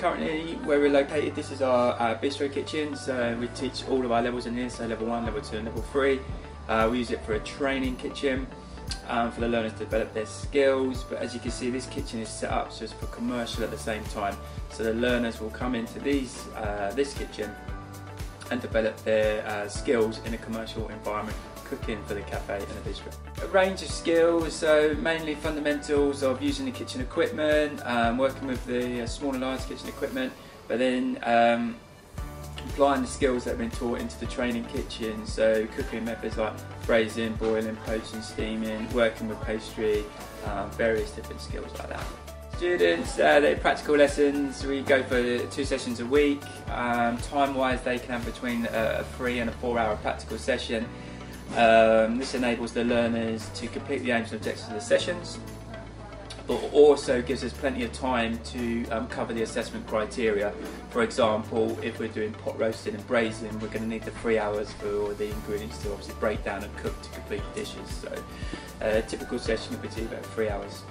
currently where we're located, this is our uh, bistro kitchen. So we teach all of our levels in here, so level one, level two, and level three. Uh, we use it for a training kitchen um, for the learners to develop their skills. But as you can see, this kitchen is set up so it's for commercial at the same time. So the learners will come into these uh, this kitchen and develop their uh, skills in a commercial environment cooking for the cafe and the bistro. A range of skills, so mainly fundamentals of using the kitchen equipment, um, working with the uh, small and large kitchen equipment, but then um, applying the skills that have been taught into the training kitchen, so cooking methods like braising, boiling, poaching, steaming, working with pastry, um, various different skills like that. Students, uh, they practical lessons, we go for two sessions a week. Um, time wise, they can have between a, three and a four hour practical session. Um, this enables the learners to complete the aims and objectives of the sessions, but also gives us plenty of time to um, cover the assessment criteria. For example, if we're doing pot roasting and braising, we're going to need the three hours for the ingredients to obviously break down and cook to complete the dishes. So a typical session would be about three hours.